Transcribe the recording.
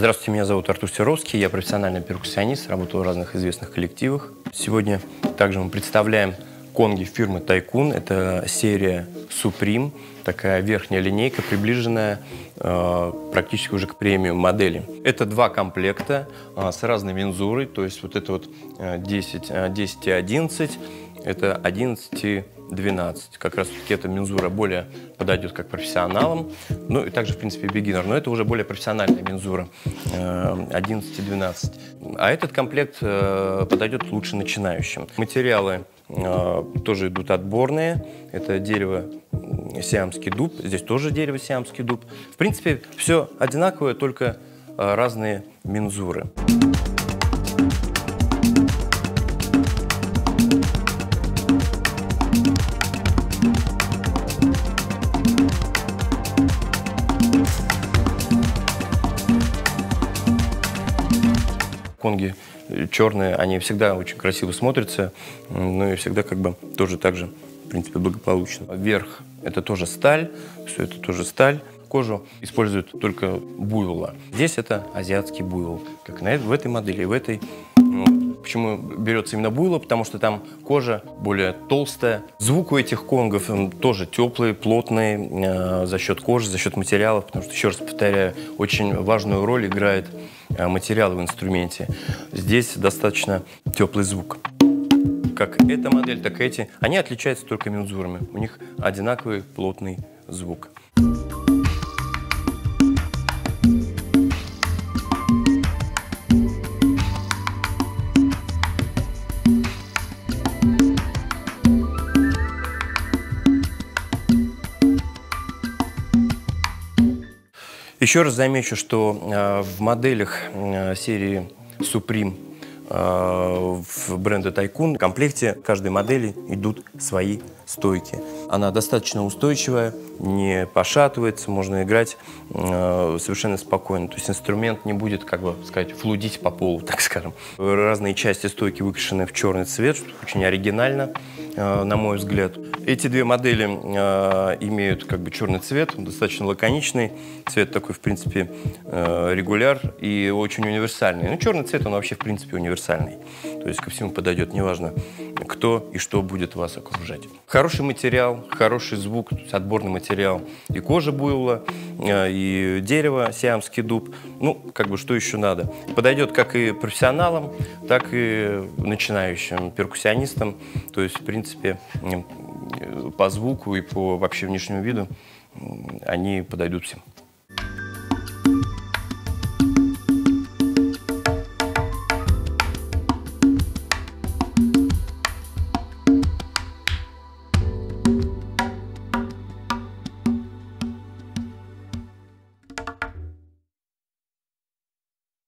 Здравствуйте, меня зовут Артур Серовский, я профессиональный перкуссионист, работал в разных известных коллективах. Сегодня также мы представляем конги фирмы Тайкун. Это серия Supreme, такая верхняя линейка, приближенная э, практически уже к премиум модели. Это два комплекта э, с разной мензурой, то есть вот это вот э, 10, 10 э, и 11, это 11 12. Как раз таки эта мензура более подойдет как профессионалам. Ну и также, в принципе, бигинер. Но это уже более профессиональная мензура. 11 и 12. А этот комплект э, подойдет лучше начинающим. Материалы э, тоже идут отборные. Это дерево сиамский дуб. Здесь тоже дерево сиамский дуб. В принципе, все одинаковое, только э, разные мензуры. Конги черные, они всегда очень красиво смотрятся, ну и всегда как бы тоже так же, в принципе, благополучно. Верх – это тоже сталь, все это тоже сталь. Кожу используют только буйвола. Здесь это азиатский буйвол, как на, в этой модели, в этой ну, Почему берется именно буйло? Потому что там кожа более толстая. Звук у этих конгов тоже теплый, плотный э, за счет кожи, за счет материалов. Потому что, еще раз повторяю, очень важную роль играет э, материал в инструменте. Здесь достаточно теплый звук. Как эта модель, так и эти. Они отличаются только мензурами. У них одинаковый плотный звук. Еще раз замечу, что э, в моделях э, серии Supreme э, в бренде Tycoon в комплекте каждой модели идут свои стойки. Она достаточно устойчивая, не пошатывается, можно играть совершенно спокойно. То есть инструмент не будет, как бы сказать, флудить по полу, так скажем. Разные части стойки выкрашены в черный цвет, что очень оригинально, на мой взгляд. Эти две модели э, имеют как бы черный цвет, достаточно лаконичный. Цвет такой, в принципе, э, регуляр и очень универсальный. Ну, черный цвет, он вообще, в принципе, универсальный. То есть ко всему подойдет, неважно, кто и что будет вас окружать. Хороший материал, хороший звук, отборный материал. И кожа буйвола, э, и дерево, сиамский дуб. Ну, как бы, что еще надо? Подойдет как и профессионалам, так и начинающим перкуссионистам. То есть, в принципе, по звуку и по вообще внешнему виду они подойдут всем.